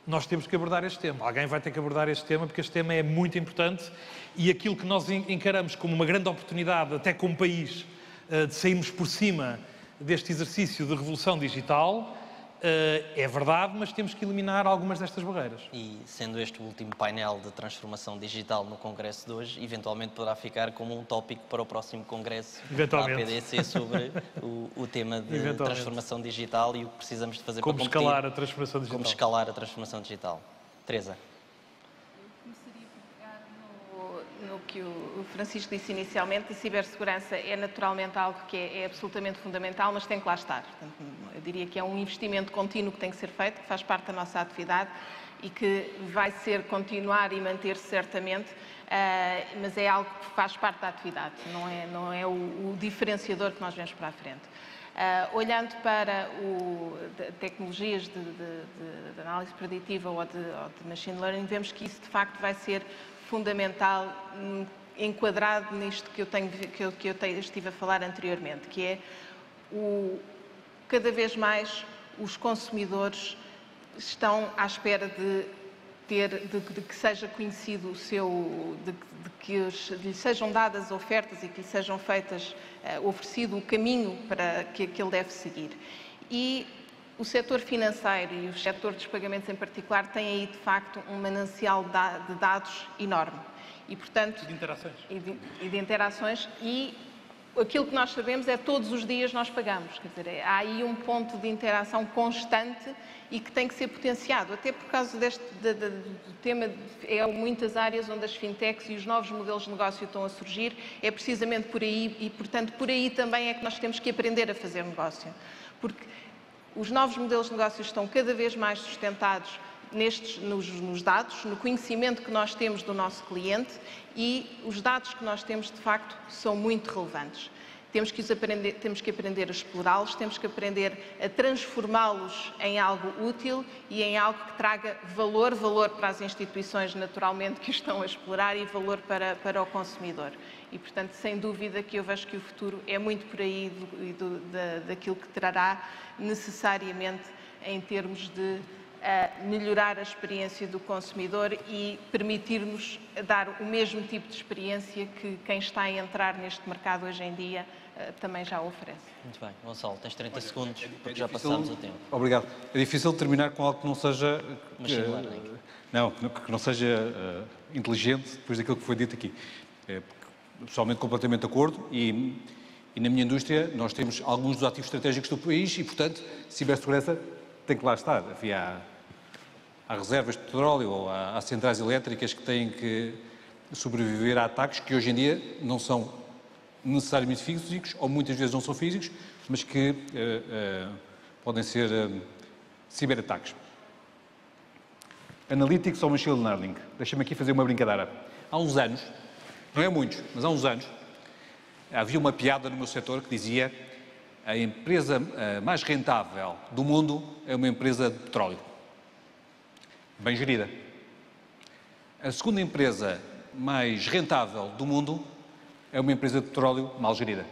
nós temos que abordar este tema. Alguém vai ter que abordar este tema, porque este tema é muito importante e aquilo que nós encaramos como uma grande oportunidade, até como país, eh, de sairmos por cima deste exercício de revolução digital, é verdade, mas temos que eliminar algumas destas barreiras. E sendo este o último painel de transformação digital no Congresso de hoje, eventualmente poderá ficar como um tópico para o próximo Congresso da APDC sobre o, o, tema de transformação digital e o que precisamos de fazer como para competir. escalar a transformação digital. Como escalar a transformação digital. Teresa. Que o Francisco disse inicialmente, a cibersegurança é naturalmente algo que é, é, absolutamente fundamental, mas tem que lá estar. Portanto, eu diria que é um investimento contínuo que tem que ser feito, que faz parte da nossa atividade e que vai ser continuar e manter-se certamente, uh, mas é algo que faz parte da atividade, não é, não é o, o diferenciador que nós vemos para a frente. Uh, olhando para o, de, tecnologias de, de, de, análise preditiva ou ou de machine learning, vemos que isso de facto vai ser fundamental hum, enquadrado nisto que eu, tenho, que eu, que eu tenho, estive a falar anteriormente, que é o, cada vez mais os consumidores estão à espera de ter, de, de que seja conhecido o seu, de, de que os, lhe sejam dadas ofertas e que lhe sejam feitas, uh, oferecido o caminho para que, que ele deve seguir. E o setor financeiro e o setor dos pagamentos em particular têm aí, de facto, um manancial de dados enorme. E, portanto... De interações. E de, e de interações. E aquilo que nós sabemos é todos os dias nós pagamos. Quer dizer, há aí um ponto de interação constante e que tem que ser potenciado. Até por causa deste de, de, do tema, é muitas áreas onde as fintechs e os novos modelos de negócio estão a surgir, é precisamente por aí e, portanto, por aí também é que nós temos que aprender a fazer negócio. Porque os novos modelos de negócio estão cada vez mais sustentados nestes, nos, nos, dados, no conhecimento que nós temos do nosso cliente e os dados que nós temos, de facto, são muito relevantes. Temos que, aprender, temos que aprender a explorá-los, temos que aprender a transformá-los em algo útil e em algo que traga valor, valor para as instituições, naturalmente, que estão a explorar e valor para, para o consumidor. E, portanto, sem dúvida que eu vejo que o futuro é muito por aí do, do, da, daquilo que trará necessariamente em termos de uh, melhorar a experiência do consumidor e permitir-nos dar o mesmo tipo de experiência que quem está a entrar neste mercado hoje em dia uh, também já oferece. Muito bem. Gonçalo, tens 30 Olha, segundos, é, porque é já passamos o tempo. Obrigado. É difícil terminar com algo que não seja... Machine learning. Uh, não, que não seja inteligente depois daquilo que foi dito aqui. É, pessoalmente completamente de acordo e, e, na minha indústria nós temos alguns dos ativos estratégicos do país e, portanto, cibersegurança tem que lá estar. Havia há, há reservas de petróleo ou há, há, centrais elétricas que têm que sobreviver a ataques que hoje em dia não são necessariamente físicos ou muitas vezes não são físicos, mas que uh, uh, podem ser uh, ciberataques. Analytics ou Machine Learning. Deixa-me aqui fazer uma brincadeira. Há uns anos, não é muitos, mas há uns anos, havia uma piada no meu setor que dizia a empresa eh, mais rentável do mundo é uma empresa de petróleo. Bem gerida. A segunda empresa mais rentável do mundo é uma empresa de petróleo mal gerida.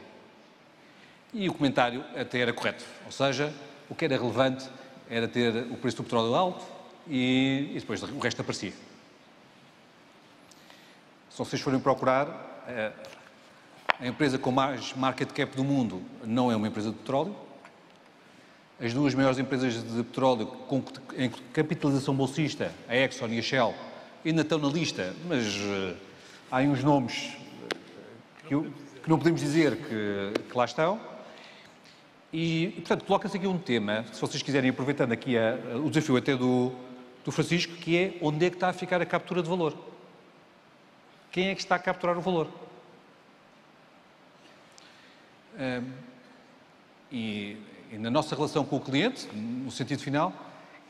E o comentário até era correto. Ou seja, o que era relevante era ter o preço do petróleo alto e, e depois o resto aparecia. Se vocês forem procurar, eh, a empresa com mais market cap do mundo não é uma empresa de petróleo. as duas maiores empresas de petróleo com, capitalização bolsista, a Exxon e a Shell, ainda estão na lista, mas uh, há uns nomes que, que, não podemos dizer que, que lá estão. E, e portanto, coloca-se aqui um tema, se vocês quiserem, aproveitando aqui a, a, o desafio até do, do Francisco, que é onde é que está a ficar a captura de valor. Quem é que está a capturar o valor? E, e, na nossa relação com o cliente, no sentido final,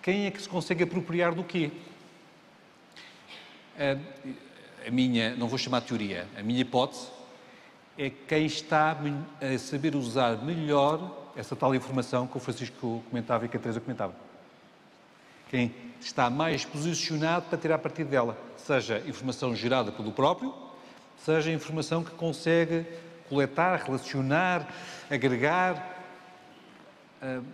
quem é que se consegue apropriar do quê? A, a minha, não vou chamar de teoria, a minha hipótese é quem está a saber usar melhor essa tal informação que o Francisco comentava e que a Teresa comentava. Quem está mais posicionado para tirar partido dela, seja informação gerada pelo próprio, seja informação que consegue coletar, relacionar, agregar. Uh,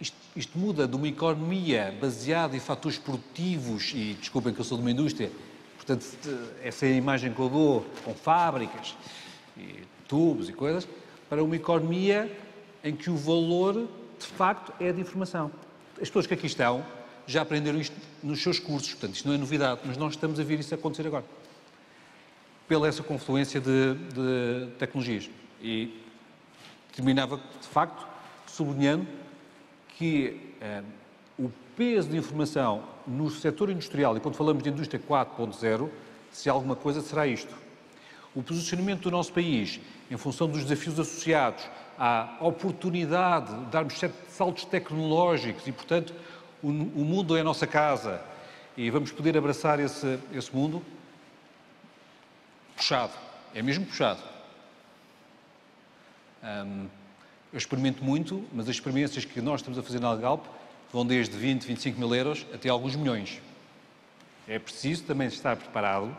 isto, isto, muda de uma economia baseada em fatores produtivos, e desculpem que eu sou de uma indústria, portanto, essa é a imagem que eu dou, com fábricas, e tubos e coisas, para uma economia em que o valor, de facto, é de informação. As pessoas que aqui estão já aprenderam isto nos seus cursos, portanto, isto não é novidade, mas nós estamos a ver isso acontecer agora pela essa confluência de, de tecnologias. E terminava, de facto, sublinhando que eh, o peso de informação no setor industrial, e quando falamos de indústria 4.0, se alguma coisa será isto. O posicionamento do nosso país, em função dos desafios associados à oportunidade de darmos certos saltos tecnológicos e, portanto, o, o mundo é a nossa casa e vamos poder abraçar esse, esse mundo, puxado, é mesmo puxado. Um, eu experimento muito, mas as experiências que nós estamos a fazer na Algalp vão desde 20, 25 mil euros até alguns milhões. É preciso também estar preparado,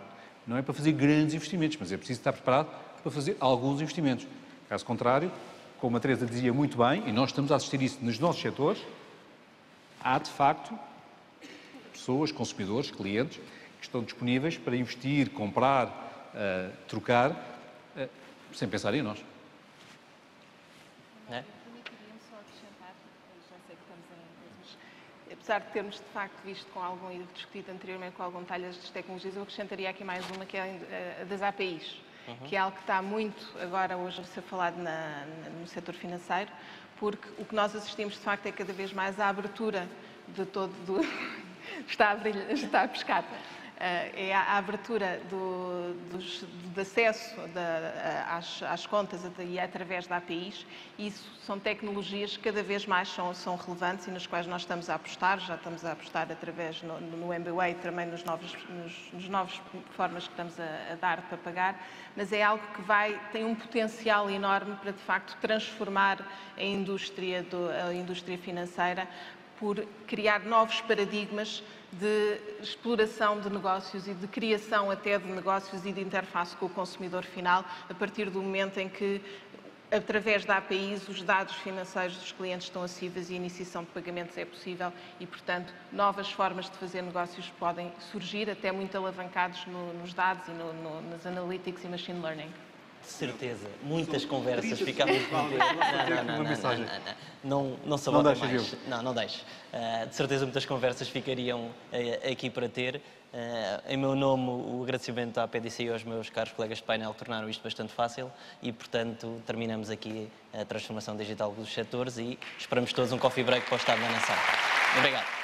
não é para fazer grandes investimentos, mas é preciso estar preparado para fazer alguns investimentos. Caso contrário, como a Teresa dizia muito bem, e nós estamos a assistir isso nos nossos setores, há de facto pessoas, consumidores, clientes, que estão disponíveis para investir, comprar, uh, trocar, uh, sem pensar em nós. É? apesar de termos de facto visto com algum e discutido anteriormente com algum detalhe as tecnologias, eu acrescentaria aqui mais uma que é a das APIs, uhum. que é algo que está muito agora hoje a ser falado na, no setor financeiro, porque o que nós assistimos de facto é cada vez mais a abertura de todo do... está, a brilhar, está a pescar é a abertura do, dos, de acesso às, às, contas e através da APIs. Isso são tecnologias que cada vez mais são, são, relevantes e nas quais nós estamos a apostar. Já estamos a apostar através no, no MBA e também nos novos, nos, nos novos formas que estamos a, a, dar para pagar, mas é algo que vai, tem um potencial enorme para de facto transformar a indústria, do, a indústria financeira por criar novos paradigmas de exploração de negócios e de criação até de negócios e de interface com o consumidor final, a partir do momento em que, através da APIs, os dados financeiros dos clientes estão acessíveis e a iniciação de pagamentos é possível e, portanto, novas formas de fazer negócios podem surgir, até muito alavancados no, nos dados e no, no, nas analytics e machine learning. De certeza, muitas conversas ficámos com não, não, não, não, não, não mais. Não, não deixe. Uh, de certeza muitas conversas ficariam uh, aqui para ter. Uh, em meu nome, o agradecimento à PDC e aos meus caros colegas de painel tornaram isto bastante fácil e, portanto, terminamos aqui a transformação digital dos setores e esperamos todos um coffee break para o Estado da Nação. Obrigado.